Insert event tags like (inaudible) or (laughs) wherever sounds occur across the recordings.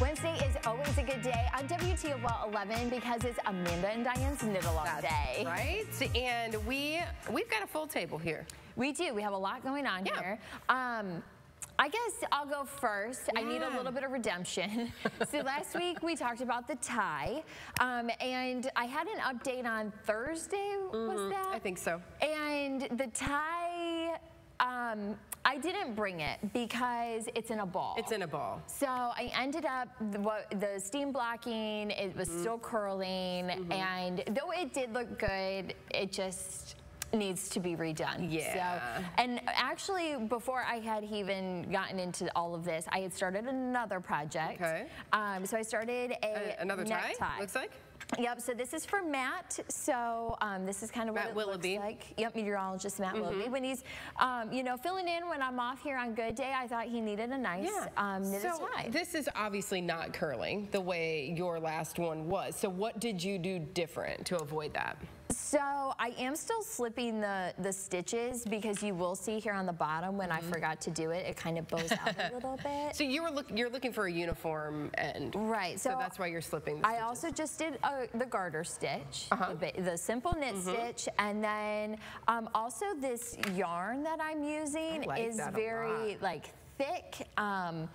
Wednesday is always a good day on WTOL 11 because it's Amanda and Diane's knit along That's day. Right, and we we've got a full table here. We do. We have a lot going on Yeah. here. Um, I guess I'll go first. I need a little bit of redemption. so (laughs) last week we talked about the tie, um, and I had an update on Thursday. Was that? Mm-hmm. I think so. And the tie, um, I didn't bring it because it's in a ball. It's in a ball. So I ended up the, what, the steam blocking. It was Mm-hmm. still curling, and though it did look good, it just needs to be redone. Yeah. So, and actually, before I had even gotten into all of this, I had started another project. Okay. Um, so I started a A- another tie, looks like? Yep, so this is for Matt. So um, this is kind of Matt what it Willoughby. Looks like. Yep, meteorologist Matt Willoughby. When he's, um, you know, filling in when I'm off here on good day, I thought he needed a nice um, knitted so tie. this is obviously not curling the way your last one was. So what did you do different to avoid that? So I am still slipping the, the stitches because you will see here on the bottom when I forgot to do it, it kind of bows out a (laughs) little bit. Mm-hmm. So you were look, you're looking for a uniform end. Right, So, so that's why you're slipping. The I stitches. Uh-huh. also just did uh, the garter stitch, the, ba- the simple knit Mm-hmm. stitch, and then um, also this yarn that I'm using like is very like thick. Um,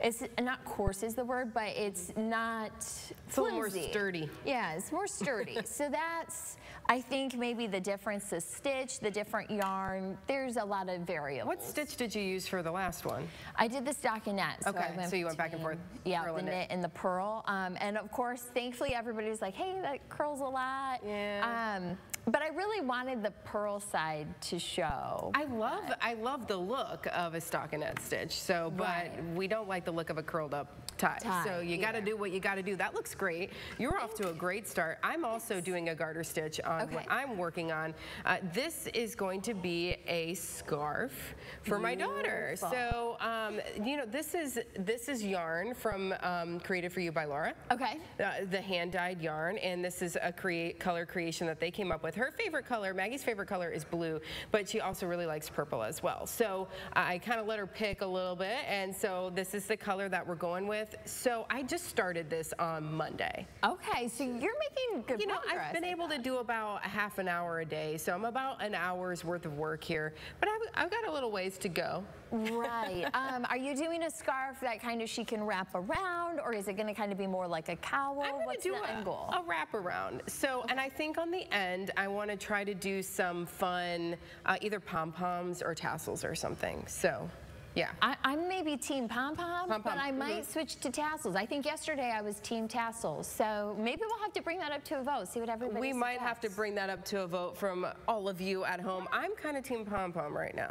it's not coarse is the word, but it's not It's a more flimsy. sturdy. Yeah, it's more sturdy. (laughs) so that's, I think, maybe the difference, the stitch, the different yarn. There's a lot of variables. What stitch did you use for the last one? I did the stockinette. So Okay, so you went back and forth, Yeah, the knit. knit and the purl. Um, and of course, thankfully, everybody's like, hey, that curls a lot. Yeah. Um, but I really wanted the purl side to show. I love I love the look of a stockinette stitch. So, but Right. we don't like the look of a curled up tie. Tie, so you got to do what you got to do. That looks great. You're off to a great start. I'm also doing a garter stitch on what I'm working on. Uh, this is going to be a scarf for my daughter. So, um, you know, this is this is yarn from um, Created for You by Laura. Okay. Uh, the hand dyed yarn, and this is a create color creation that they came up with. Her favorite color, Maggie's favorite color, is blue, but she also really likes purple as well. So I kind of let her pick a little bit, and so this is the color that we're going with. So I just started this on Monday. Okay, so you're making good You know, progress. I've been able to do about a half an hour a day, so I'm about an hour's worth of work here, but I've, I've got a little ways to go. Right. (laughs) Um, are you doing a scarf that kind of she can wrap around, or is it going to kind of be more like a cowl? I'm gonna do the a, wrap around. a. So, and I think on the end, I want to try to do some fun, uh, either pom poms or tassels or something. So, yeah. I, I'm maybe team pom pom, but Pom-pom, I mm-hmm. might switch to tassels. I think yesterday I was team tassels, so maybe we'll have to bring that up to a vote. See what everybody. We might have to bring that up to a vote from all of you at home. I'm kind of team pom pom right now.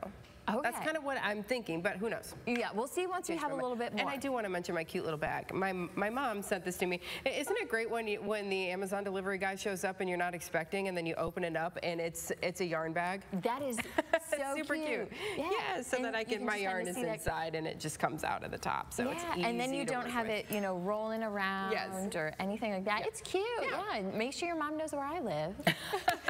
Okay. That's kind of what I'm thinking, but who knows? Yeah, we'll see once we have a little bit more. And I do want to mention my cute little bag. My my mom sent this to me. Isn't it great when you, when the Amazon delivery guy shows up and you're not expecting, and then you open it up and it's it's a yarn bag? That is so super cute. Yeah, so and that I get my yarn is see that- inside and it just comes out of the top. So it's yeah, easy and then you don't have with. it, you know, rolling around or anything like that. Yeah. It's cute. Yeah. Yeah. make sure your mom knows where I live. (laughs)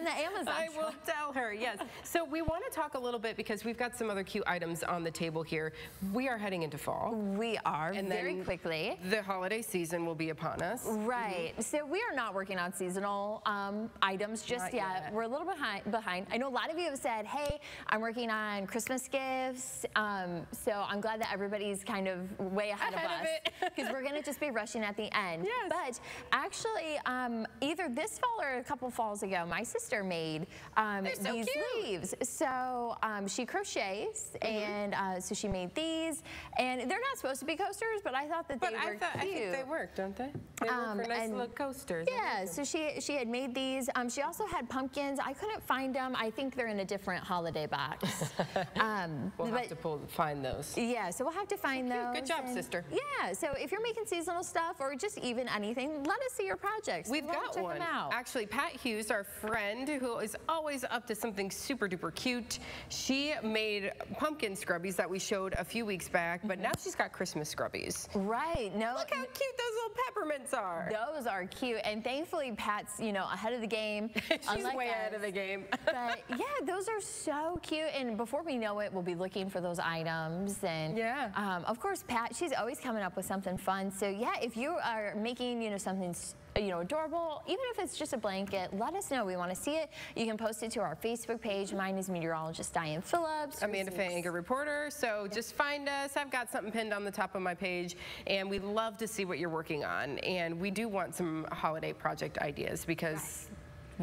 On the Amazon. I will tell her, yes. So we want to talk a little bit because we've got some other cute items on the table here. We are heading into fall. We are And very quickly. The holiday season will be upon us. Right. So we are not working on seasonal um, items just yet. yet. We're a little behind. Behind. I know a lot of you have said, "Hey, I'm working on Christmas gifts." Um, so I'm glad that everybody's kind of way ahead, Ahead of of us because (laughs) we're going to just be rushing at the end. Yes. But actually, um, either this fall or a couple falls ago, my sister made um, so these cute. sleeves. So um, she crochets, Mm-hmm. and uh, so she made these, and they're not supposed to be coasters, but I thought that But they I were thought I cute. think they work, don't they? They work Um, for nice little coasters. Yeah, so she she had made these. Um, she also had pumpkins. I couldn't find them. I think they're in a different holiday box. (laughs) Um, We'll but have to pull, find those. yeah, so we'll have to find those. Good job, and- sister. Yeah, so if you're making seasonal stuff or just even anything, let us see your projects. We've love got one. Them out. Actually, Pat Hughes, our friend who is always up to something super duper cute, she made pumpkin scrubbies that we showed a few weeks back, but now she's got Christmas scrubbies. Right. No. Look how cute those little peppermints are. Those are cute, and thankfully Pat's, you know, ahead of the game. (laughs) She's way ahead of the game. (laughs) But yeah, those are so cute. And before we know it, we'll be looking for those items. And Yeah. um, of course, Pat, she's always coming up with something fun. So yeah, if you are making, you know, something you know, adorable, even if it's just a blanket, let us know. We want to see it. You can post it to our Facebook page. Mine is meteorologist Diane Phillips. Amanda Fay, anchor reporter. So just find us. I've got something pinned on the top of my page, and we'd love to see what you're working on. And we do want some holiday project ideas because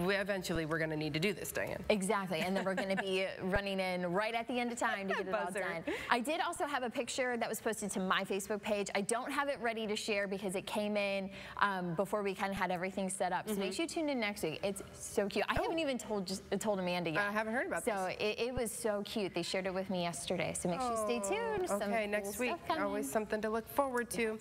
we eventually we're going to need to do this, Diane. Exactly, and then we're going to be (laughs) running in right at the end of time to get it all done. I did also have a picture that was posted to my Facebook page. I don't have it ready to share because it came in um, before we kind of had everything set up. So Mm-hmm. make sure you tune in next week. It's so cute. I haven't even told just, told Amanda yet. Oh. I haven't heard about this. so it, it was so cute. They shared it with me yesterday. So make sure you stay tuned. Some Okay, cool next week. Always something to look forward to.